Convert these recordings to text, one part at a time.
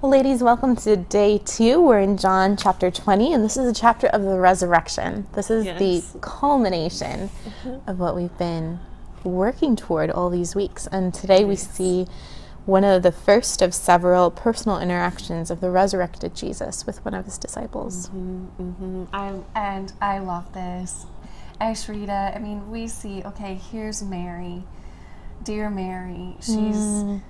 Well, ladies, welcome to day two. We're in John chapter 20, and this is a chapter of the resurrection. This is Yes. the culmination mm-hmm. of what we've been working toward all these weeks. And today we see one of the first of several personal interactions of the resurrected Jesus with one of his disciples. hmm I and I love this. Ashrita, I mean, we see. Okay, here's Mary, dear Mary. She's mm.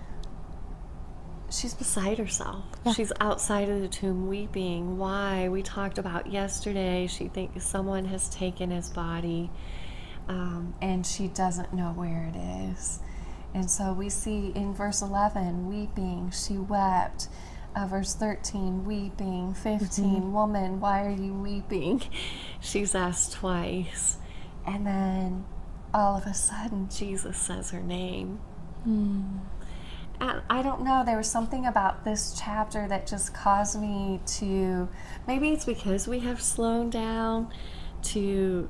She's beside herself. Yeah. She's outside of the tomb weeping. Why? We talked about yesterday. She thinks someone has taken his body, um, and she doesn't know where it is. And so we see in verse 11, weeping, she wept. Uh, verse 13, weeping. 15, woman, why are you weeping? She's asked twice. And then all of a sudden, Jesus says her name. And I don't know, there was something about this chapter that just caused me to. Maybe it's because we have slowed down to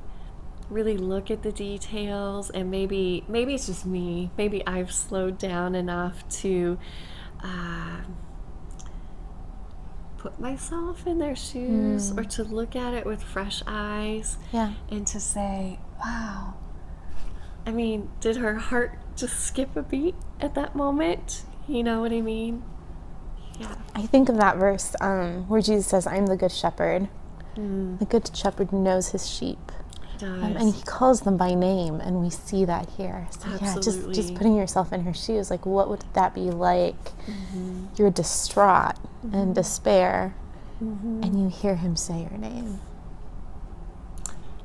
really look at the details and maybe maybe it's just me maybe i've slowed down enough to uh, put myself in their shoes or to look at it with fresh eyes Yeah. and to say wow i mean did her heart just skip a beat at that moment you know what i mean yeah I think of that verse um, where Jesus says, I'm the good shepherd. The good shepherd knows his sheep. Um, and he calls them by name, and we see that here. So yeah, just just putting yourself in her shoes, like what would that be like? Mm-hmm. You're distraught and despair, and you hear him say your name.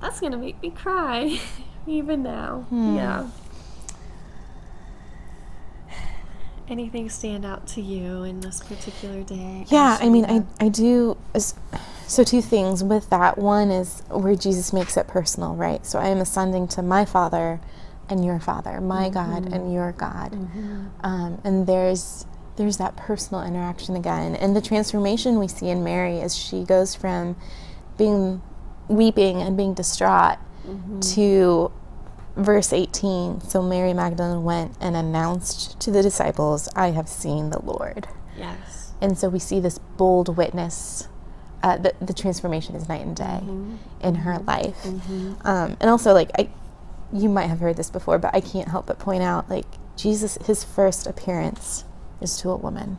that's gonna make me cry even now Hmm. yeah anything stand out to you in this particular day Yeah, I mean, I I do. So two things with that. One is where Jesus makes it personal, right? So I am ascending to my Father and your Father, my God and your God, um, and there's there's that personal interaction again, and the transformation we see in Mary as she goes from being weeping and being distraught to verse 18 so mary magdalene went and announced to the disciples i have seen the lord yes and so we see this bold witness. Uh, the, the transformation is night and day in her life. Um, and also, like, I, you might have heard this before, but I can't help but point out, like, Jesus, his first appearance is to a woman.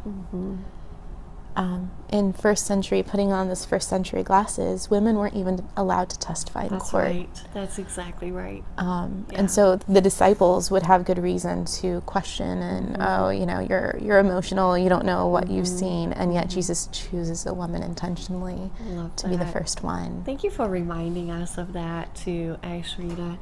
Um, in first century, putting on this first century glasses, women weren't even allowed to testify in that's court. That's right that's exactly right Um, Yeah. And so the disciples would have good reason to question and oh, you know, you're you're emotional, you don't know what you've seen, and yet Jesus chooses a woman intentionally Love to be the first one. Thank you for reminding us of that too, Ashrita.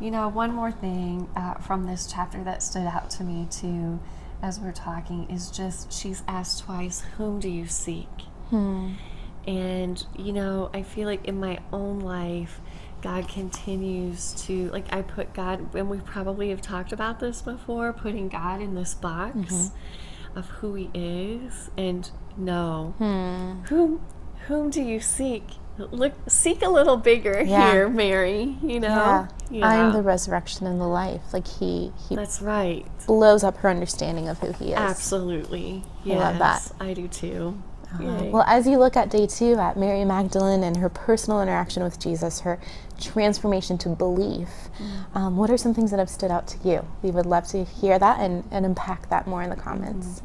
You know, one more thing uh, from this chapter that stood out to me too, as we're talking, is just she's asked twice, "Whom do you seek?" Hmm. And you know, I feel like in my own life, God continues to like I put God, and we probably have talked about this before, putting God in this box mm-hmm. of who He is, and no, hmm. whom whom do you seek? Look, seek a little bigger Yeah. here, Mary. You know, I'm the resurrection and the life. Like he he That's right. blows up her understanding of who he is. Absolutely. I love that. I do too. Uh, well, as you look at day two at Mary Magdalene and her personal interaction with Jesus, her transformation to belief, um, what are some things that have stood out to you? We would love to hear that and, and unpack that more in the comments.